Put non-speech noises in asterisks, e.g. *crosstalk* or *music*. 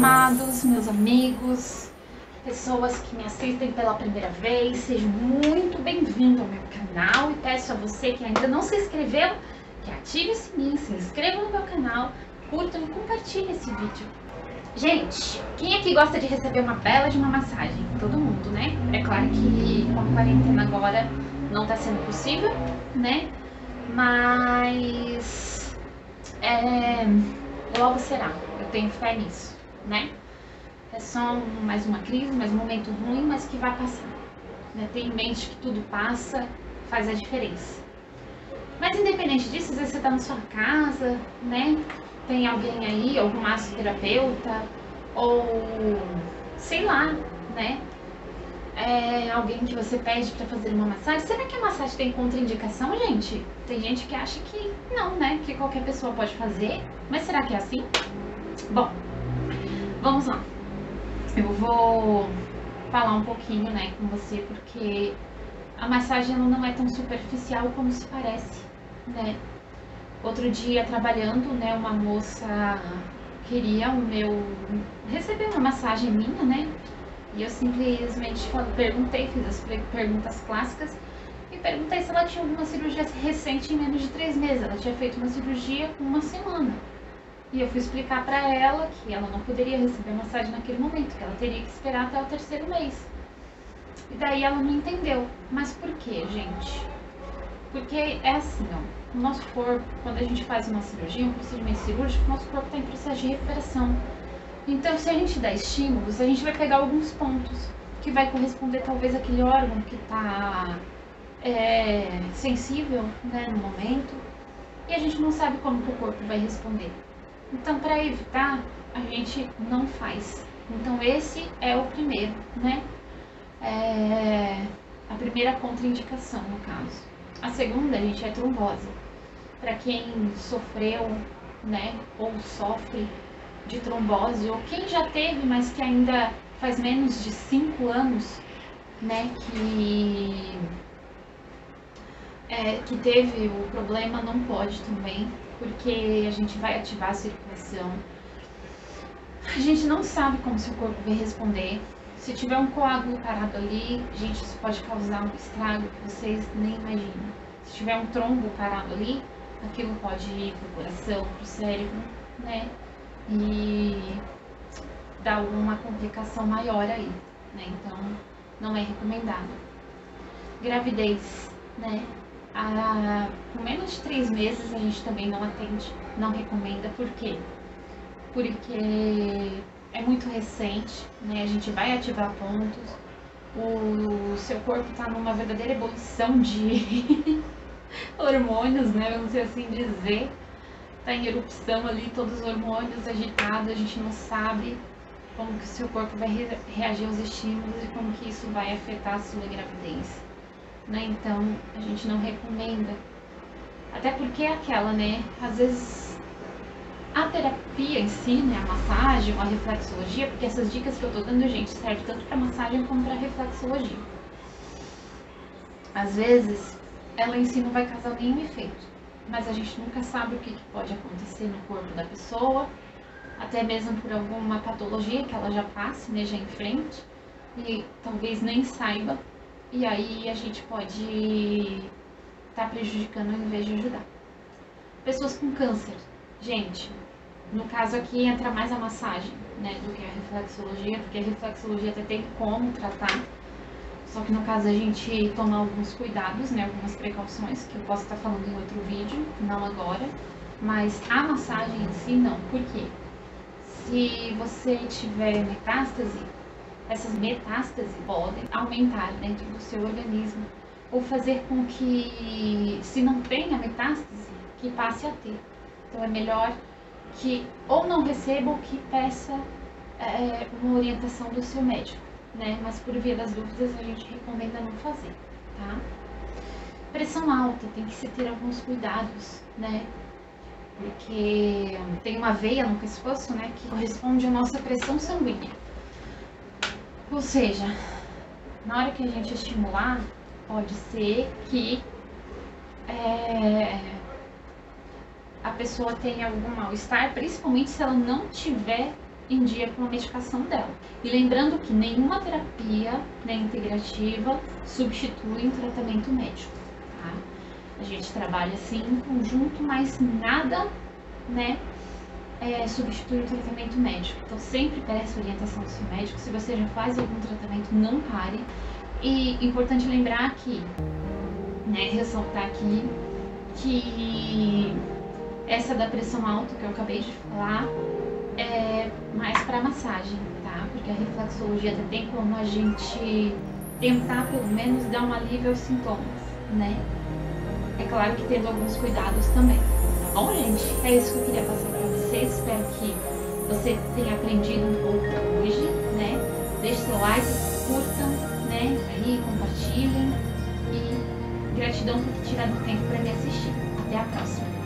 amados, meus amigos, pessoas que me assistem pela primeira vez, sejam muito bem-vindos ao meu canal e peço a você que ainda não se inscreveu, que ative o sininho, se inscreva no meu canal, curta e compartilhe esse vídeo. Gente, quem aqui gosta de receber uma bela de uma massagem? Todo mundo, né? É claro que com a quarentena agora não tá sendo possível, né? Mas é, logo será. Eu tenho fé nisso, né? É só mais uma crise, mais um momento ruim, mas que vai passar. Né? Tenha em mente que tudo passa, faz a diferença. Mas independente disso, às vezes você tá na sua casa, né? Tem alguém aí, algum massoterapeuta, ou sei lá, né? É alguém que você pede para fazer uma massagem. Será que a massagem tem contraindicação, gente? Tem gente que acha que não, né? Que qualquer pessoa pode fazer. Mas será que é assim? Bom, vamos lá. Eu vou falar um pouquinho, né, com você, porque a massagem não é tão superficial como se parece, né? Outro dia trabalhando, né, uma moça queria o meu receber uma massagem minha, né? E eu simplesmente perguntei, fiz as perguntas clássicas e perguntei se ela tinha alguma cirurgia recente em menos de três meses. Ela tinha feito uma cirurgia com uma semana. E eu fui explicar para ela que ela não poderia receber massagem naquele momento, que ela teria que esperar até o terceiro mês. E daí ela não entendeu. Mas por que, gente? Porque é assim, ó. O nosso corpo, quando a gente faz uma cirurgia, um procedimento cirúrgico, o nosso corpo está em processo de recuperação. Então, se a gente dá estímulos, a gente vai pegar alguns pontos que vai corresponder talvez àquele órgão que está é, sensível né, no momento e a gente não sabe como que o corpo vai responder. Então, para evitar, a gente não faz. Então, esse é o primeiro, né? É a primeira contraindicação, no caso. A segunda, gente, é trombose. Para quem sofreu, né, ou sofre de trombose, ou quem já teve, mas que ainda faz menos de 5 anos, né, que, é, que teve o problema, não pode também porque a gente vai ativar a circulação. A gente não sabe como seu corpo vai responder. Se tiver um coágulo parado ali, gente, isso pode causar um estrago que vocês nem imaginam. Se tiver um trombo parado ali, aquilo pode ir pro coração, pro cérebro, né? E dar alguma complicação maior aí, né? Então, não é recomendado. Gravidez, né? A, com menos de três meses a gente também não atende, não recomenda. Por quê? Porque é muito recente, né? A gente vai ativar pontos, o seu corpo está numa verdadeira evolução de *laughs* hormônios, né? Vamos assim dizer. Está em erupção ali, todos os hormônios agitados, a gente não sabe como que o seu corpo vai reagir aos estímulos e como que isso vai afetar a sua gravidez né? Então a gente não recomenda. Até porque é aquela, né? Às vezes a terapia em si, né? A massagem, a reflexologia, porque essas dicas que eu tô dando, gente, serve tanto para massagem como para reflexologia. Às vezes ela em si não vai causar nenhum efeito, mas a gente nunca sabe o que, que pode acontecer no corpo da pessoa, até mesmo por alguma patologia que ela já passe, né, já em frente, e talvez nem saiba, e aí a gente pode estar tá prejudicando em vez de ajudar. Pessoas com câncer. Gente, no caso aqui entra mais a massagem, né, do que a reflexologia, porque a reflexologia até tem como tratar. Só que no caso a gente toma alguns cuidados, né, algumas precauções que eu posso estar falando em outro vídeo, não agora. Mas a massagem em si não. Por quê? Se você tiver metástase, essas metástases podem aumentar dentro do seu organismo ou fazer com que, se não tenha metástase, que passe a ter. Então é melhor que ou não receba ou que peça é, uma orientação do seu médico, né? Mas por via das dúvidas a gente recomenda não fazer, tá? Pressão alta, tem que se ter alguns cuidados, né? Porque tem uma veia no pescoço, né, que corresponde à nossa pressão sanguínea. Ou seja, na hora que a gente estimular, pode ser que é, a pessoa tenha algum mal-estar, principalmente se ela não tiver em dia com a medicação dela. E lembrando que nenhuma terapia né, integrativa substitui um tratamento médico. Tá? A gente trabalha assim em conjunto, mas nada né, é, substitui o tratamento médico. Então sempre peça orientação do seu médico. Se você já faz algum tratamento, não pare. E importante lembrar que, né, ressaltar aqui que essa da pressão alta que eu acabei de falar é mais para massagem, tá? Porque a reflexologia tem como a gente tentar pelo menos dar um alívio aos sintomas, né? É claro que tendo alguns cuidados também. Bom, gente? É isso que eu queria passar para vocês. Espero que você tenha aprendido um pouco hoje, né? Deixe seu like, curtam, né? Aí, compartilhem. E gratidão por ter tirado tempo para me assistir. Até a próxima.